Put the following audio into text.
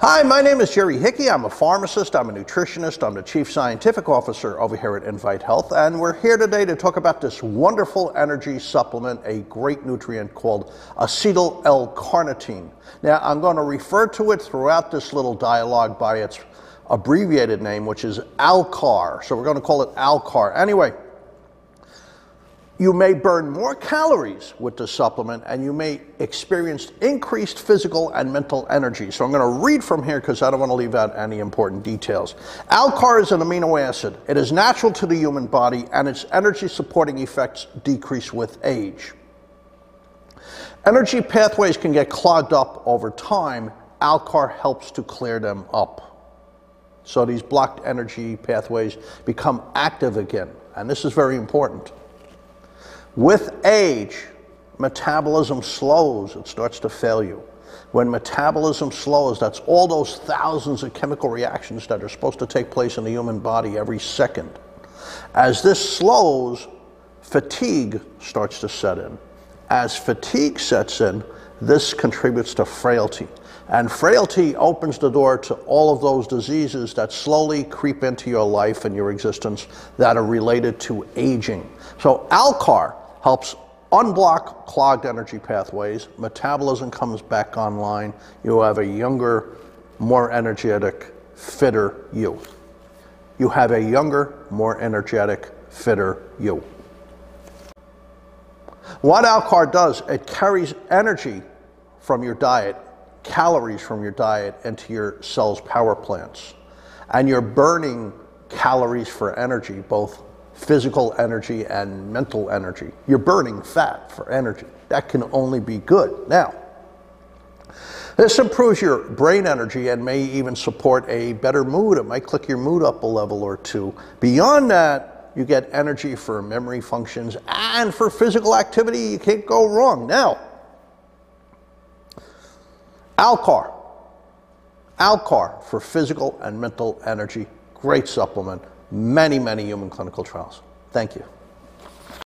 Hi, my name is Jerry Hickey. I'm a pharmacist, I'm a nutritionist, I'm the chief scientific officer over here at Invite Health, and we're here today to talk about this wonderful energy supplement, a great nutrient called acetyl L-carnitine. Now, I'm going to refer to it throughout this little dialogue by its abbreviated name, which is Alcar. So we're going to call it Alcar. Anyway, you may burn more calories with the supplement and you may experience increased physical and mental energy. So I'm going to read from here because I don't want to leave out any important details. Alcar is an amino acid. It is natural to the human body and its energy supporting effects decrease with age. Energy pathways can get clogged up over time. Alcar helps to clear them up. So these blocked energy pathways become active again. And this is very important. With age, metabolism slows, it starts to fail you. When metabolism slows, that's all those thousands of chemical reactions that are supposed to take place in the human body every second. As this slows, fatigue starts to set in. As fatigue sets in, this contributes to frailty. And frailty opens the door to all of those diseases that slowly creep into your life and your existence that are related to aging. So, Alcar helps unblock clogged energy pathways. Metabolism comes back online. You have a younger, more energetic, fitter you. You have a younger, more energetic, fitter you. What Alcar does, it carries energy from your diet, calories from your diet into your cell's power plants. And you're burning calories for energy, both physical energy and mental energy. You're burning fat for energy. That can only be good. Now, this improves your brain energy and may even support a better mood. It might click your mood up a level or two. Beyond that, you get energy for memory functions and for physical activity. You can't go wrong. Now, Alcar. Alcar for physical and mental energy. Great supplement many, many human clinical trials. Thank you.